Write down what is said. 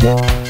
Bye.